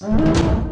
Música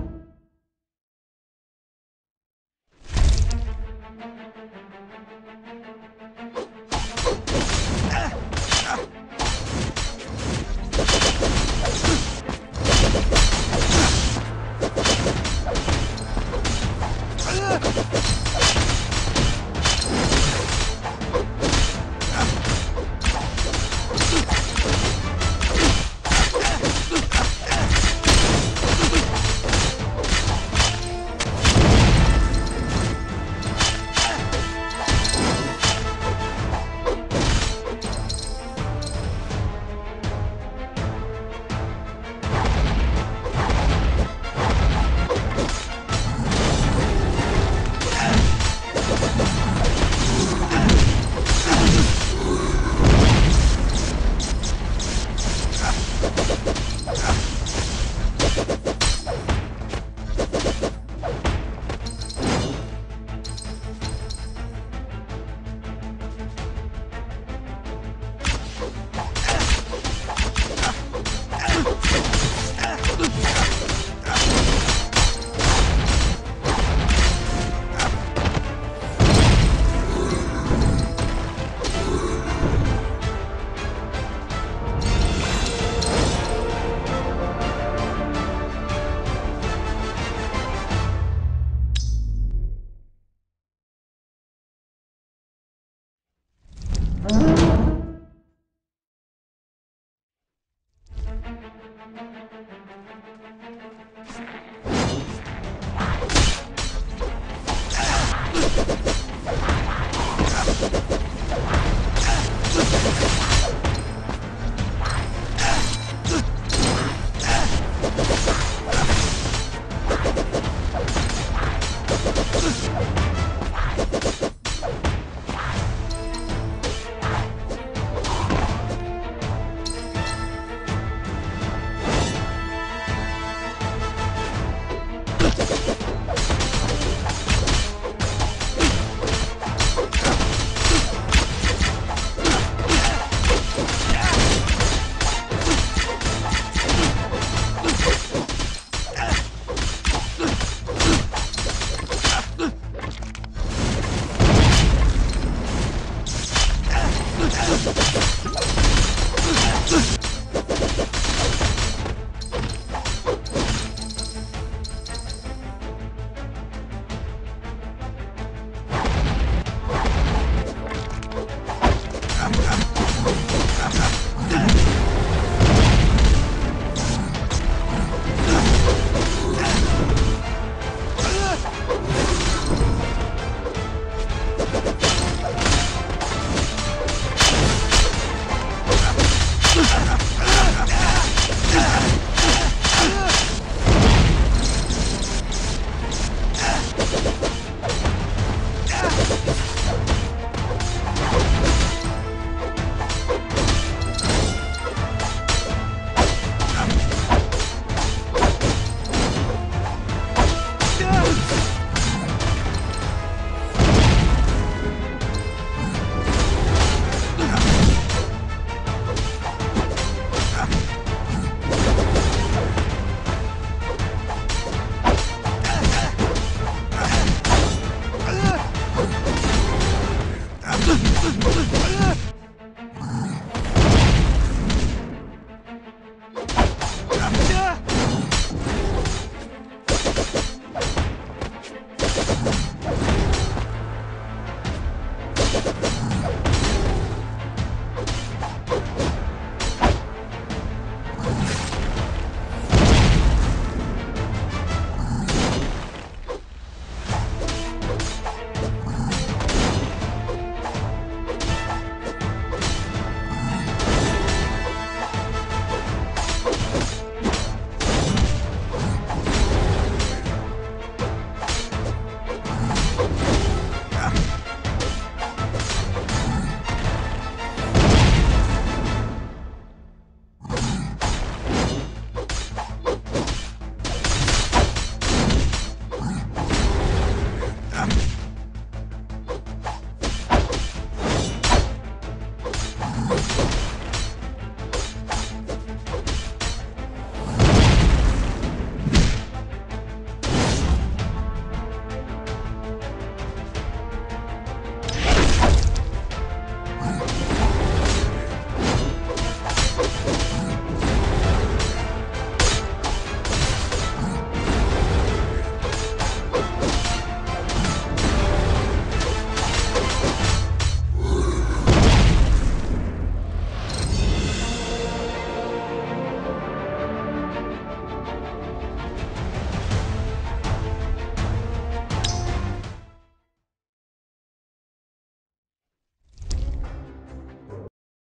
Ugh! Let's go.